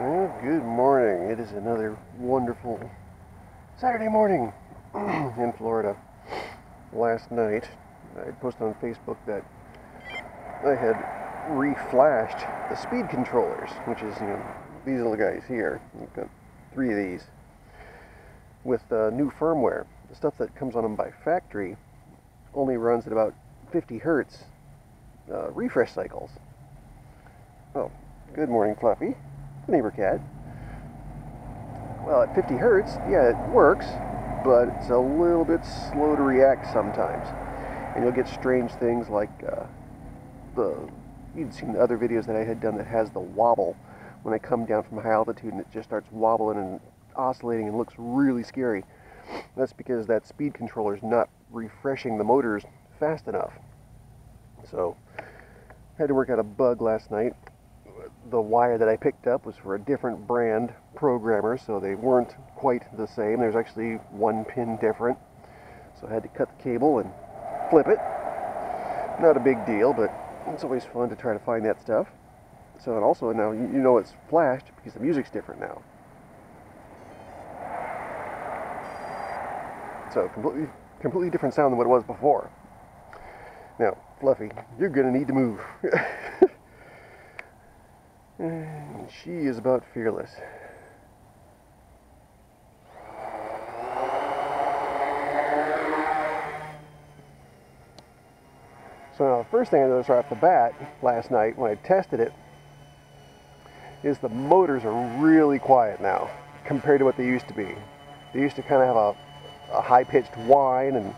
Well, good morning. It is another wonderful Saturday morning in Florida. Last night, I posted on Facebook that I had reflashed the speed controllers, which is, you know, these little guys here. I've got three of these with uh, new firmware. The stuff that comes on them by factory only runs at about 50 hertz uh, refresh cycles. Oh, good morning, Fluffy neighbor cat. Well, at 50 hertz, yeah, it works, but it's a little bit slow to react sometimes. And you'll get strange things like uh, the, you'd seen the other videos that I had done that has the wobble when I come down from high altitude and it just starts wobbling and oscillating and looks really scary. That's because that speed controller is not refreshing the motors fast enough. So, I had to work out a bug last night the wire that I picked up was for a different brand programmer, so they weren't quite the same. There's actually one pin different. So I had to cut the cable and flip it. Not a big deal, but it's always fun to try to find that stuff. So, and also now you know it's flashed because the music's different now. So completely, completely different sound than what it was before. Now, Fluffy, you're gonna need to move. she is about fearless. So now the first thing I noticed right off the bat last night when I tested it is the motors are really quiet now compared to what they used to be. They used to kind of have a, a high-pitched whine and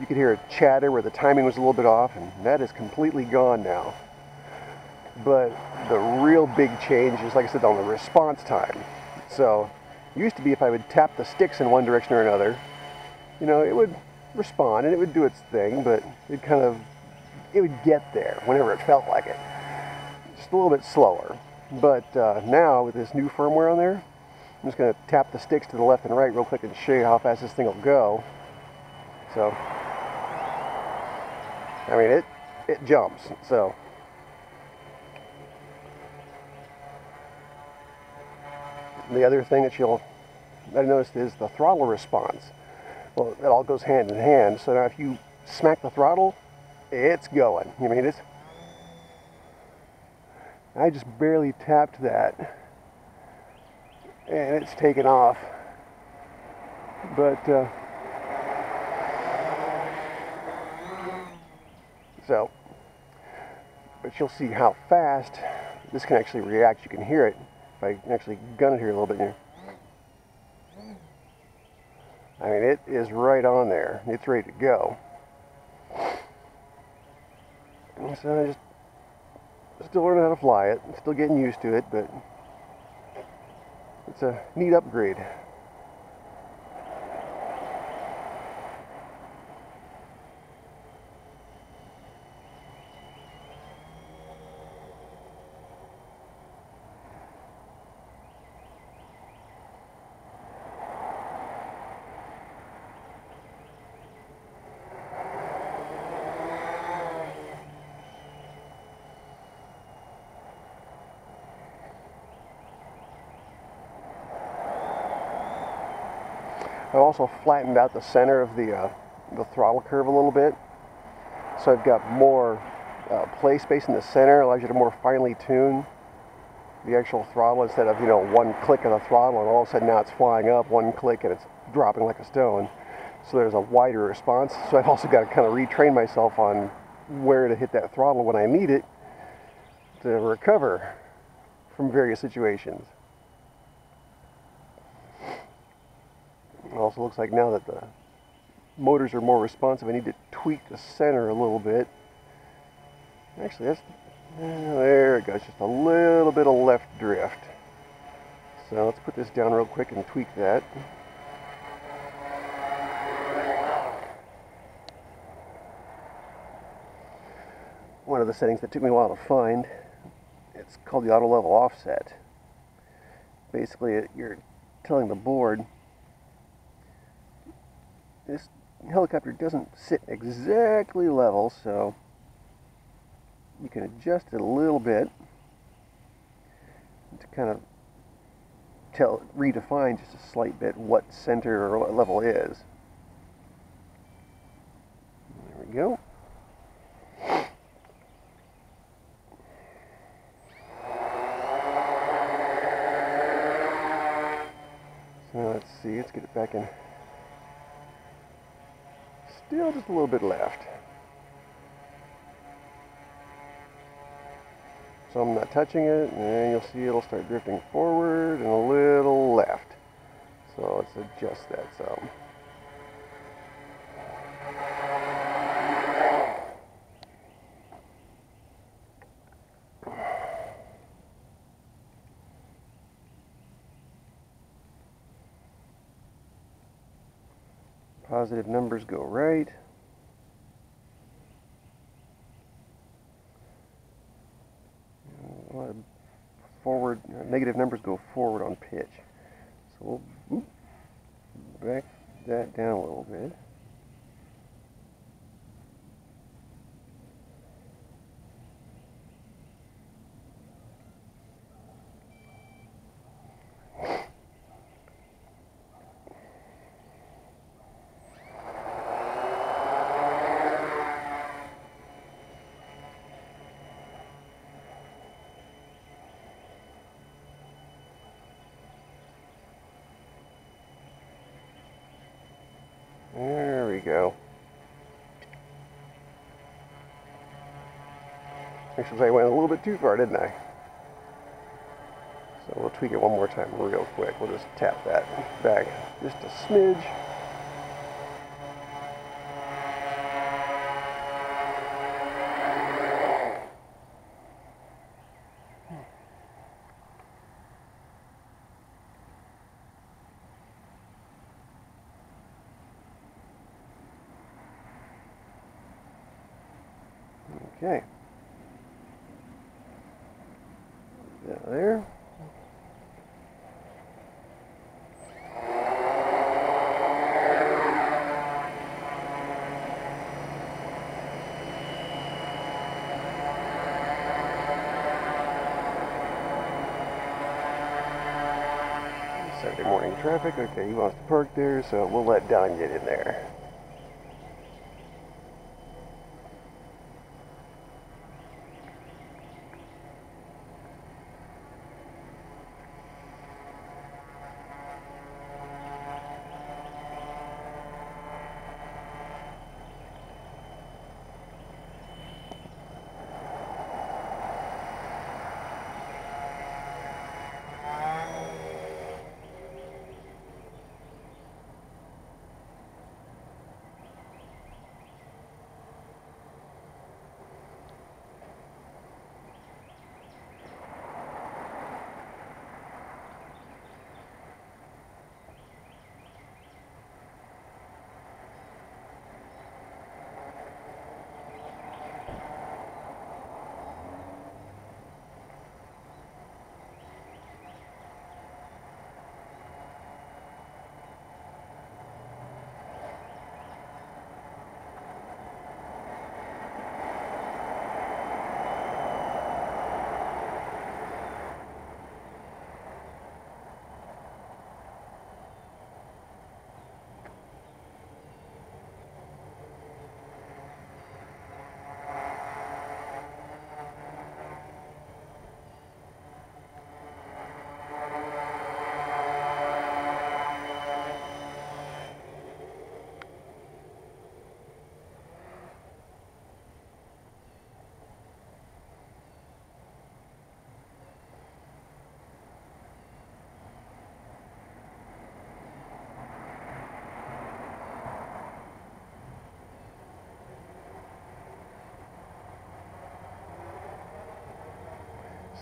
you could hear a chatter where the timing was a little bit off and that is completely gone now. But the real big change is, like I said, on the response time. So, used to be if I would tap the sticks in one direction or another, you know, it would respond and it would do its thing, but it kind of, it would get there whenever it felt like it. Just a little bit slower. But uh, now, with this new firmware on there, I'm just going to tap the sticks to the left and right real quick and show you how fast this thing will go. So, I mean, it, it jumps. So, the other thing that you'll I noticed is the throttle response. Well, it all goes hand in hand. So now if you smack the throttle, it's going. You mean it's I just barely tapped that and it's taken off. But uh, so but you'll see how fast this can actually react. You can hear it I actually gun it here a little bit here. I mean, it is right on there. It's ready to go. So I just still learning how to fly it. Still getting used to it, but it's a neat upgrade. I've also flattened out the center of the, uh, the throttle curve a little bit. So I've got more uh, play space in the center, allows you to more finely tune the actual throttle instead of, you know, one click of the throttle and all of a sudden now it's flying up, one click and it's dropping like a stone. So there's a wider response. So I've also got to kind of retrain myself on where to hit that throttle when I need it to recover from various situations. Also looks like now that the motors are more responsive, I need to tweak the center a little bit. Actually, that's, there it goes, just a little bit of left drift. So let's put this down real quick and tweak that. One of the settings that took me a while to find, it's called the auto level offset. Basically, you're telling the board this helicopter doesn't sit exactly level, so you can adjust it a little bit to kind of tell redefine just a slight bit what center or what level is. There we go. So let's see, let's get it back in. Still just a little bit left. So I'm not touching it, and you'll see it'll start drifting forward and a little left. So let's adjust that some. Positive numbers go right. Forward, negative numbers go forward on pitch. So we'll hmm, back that down a little bit. There we go. Actually, I went a little bit too far, didn't I? So we'll tweak it one more time real quick. We'll just tap that back just a smidge. Okay. That there. Saturday morning traffic. Okay, he wants to park there, so we'll let Don get in there.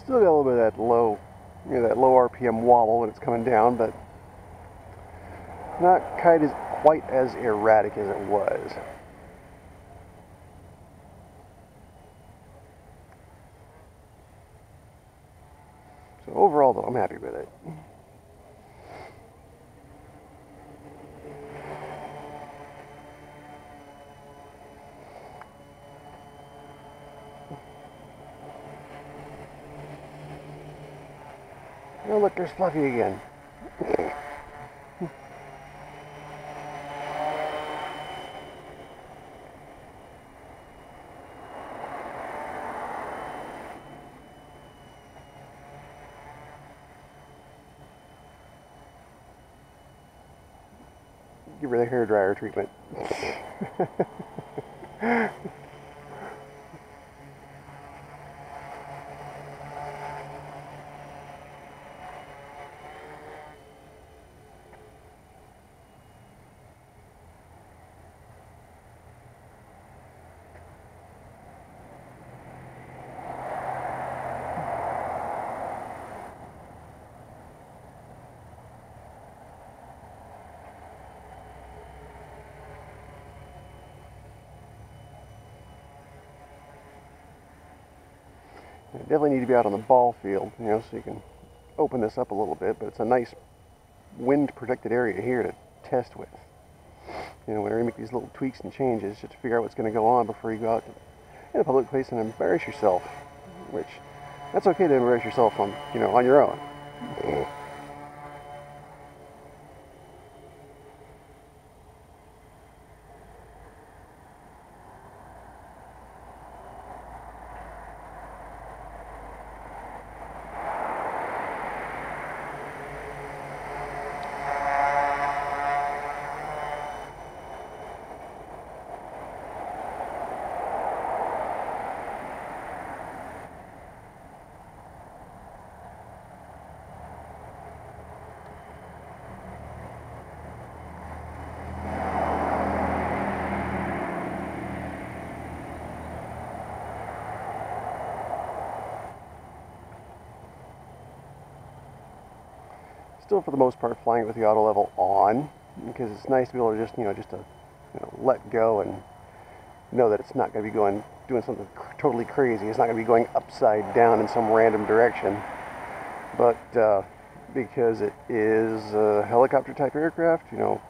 Still got a little bit of that low, you know, that low RPM wobble when it's coming down, but not quite as quite as erratic as it was. So overall, though, I'm happy with it. There's Fluffy again. Give her the hair dryer treatment. You definitely need to be out on the ball field, you know, so you can open this up a little bit, but it's a nice wind protected area here to test with. You know, whenever you make these little tweaks and changes, just to figure out what's going to go on before you go out in a public place and embarrass yourself, which that's okay to embarrass yourself on, you know, on your own. Still for the most part flying it with the auto level on because it's nice to be able to just you know just to you know let go and know that it's not going to be going doing something cr- totally crazy. It's not going to be going upside down in some random direction. But uh, because it is a helicopter type aircraft you know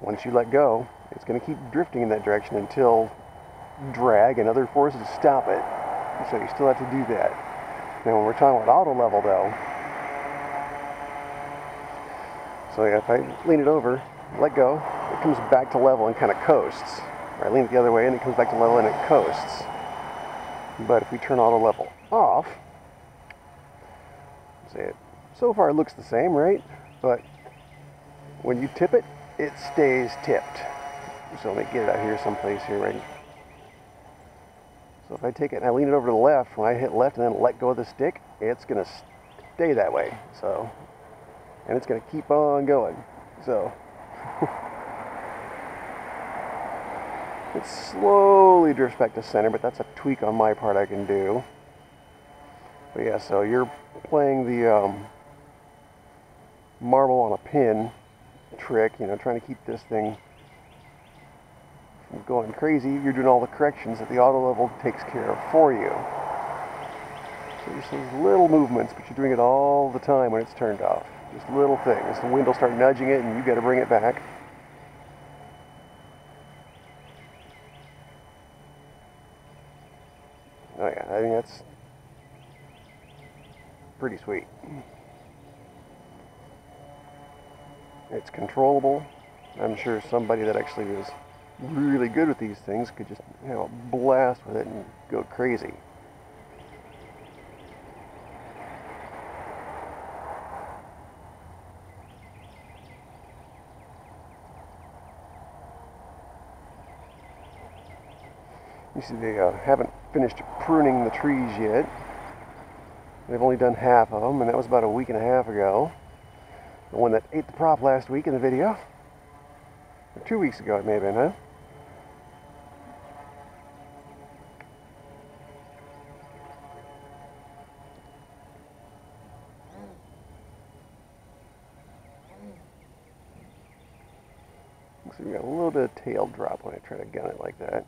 once you let go it's going to keep drifting in that direction until drag and other forces stop it. So you still have to do that. Now when we're talking about auto level though so if I lean it over, let go, it comes back to level and kind of coasts. Or I lean it the other way and it comes back to level and it coasts. But if we turn auto level off, say it, so far it looks the same, right? But when you tip it, it stays tipped. So let me get it out here someplace here, right? So if I take it and I lean it over to the left, when I hit left and then let go of the stick, it's gonna stay that way. So and it's going to keep on going. So it slowly drifts back to center, but that's a tweak on my part I can do. But yeah, so you're playing the um, marble on a pin trick, you know, trying to keep this thing from going crazy. You're doing all the corrections that the auto level takes care of for you. So just those little movements, but you're doing it all the time when it's turned off. Just little things. The wind will start nudging it and you got to bring it back. Oh yeah, I think that's pretty sweet. It's controllable. I'm sure somebody that actually is really good with these things could just have a blast with it and go crazy. You see, they uh, haven't finished pruning the trees yet. They've only done half of them, and that was about a week and a half ago. The one that ate the prop last week in the video. Or two weeks ago, it may have been, huh? Looks like we got a little bit of tail drop when I try to gun it like that.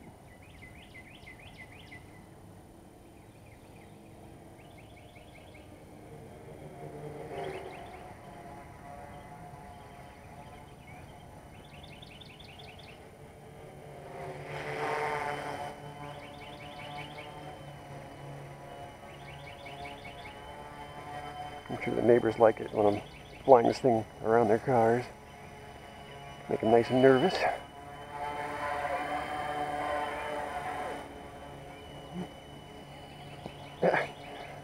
I'm sure the neighbors like it when I'm flying this thing around their cars. Make them nice and nervous.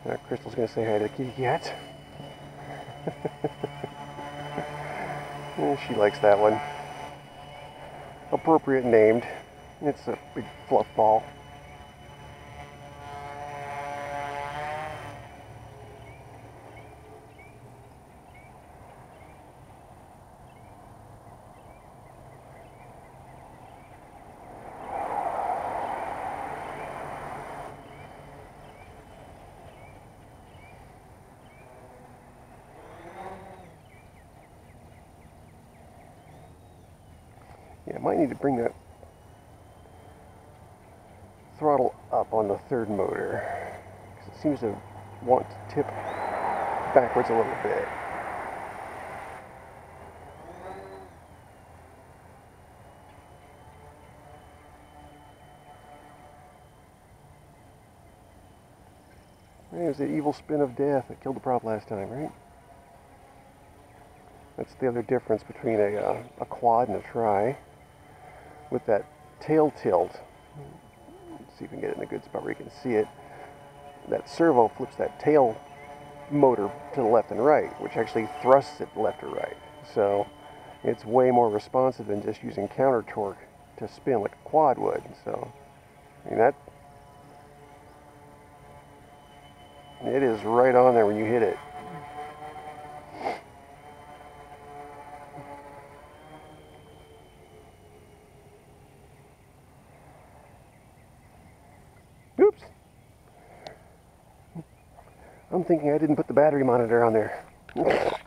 Now Crystal's gonna say hi to the kitty cat. she likes that one. Appropriate named. It's a big fluff ball. I might need to bring that throttle up on the third motor. 'cause it seems to want to tip backwards a little bit. It was the evil spin of death that killed the prop last time, right? That's the other difference between a, uh, a quad and a tri. With that tail tilt, Let's see if we can get it in a good spot where you can see it. That servo flips that tail motor to the left and right, which actually thrusts it left or right. So it's way more responsive than just using counter torque to spin like a quad would. So I mean that it is right on there when you hit it. Oops. I'm thinking I didn't put the battery monitor on there.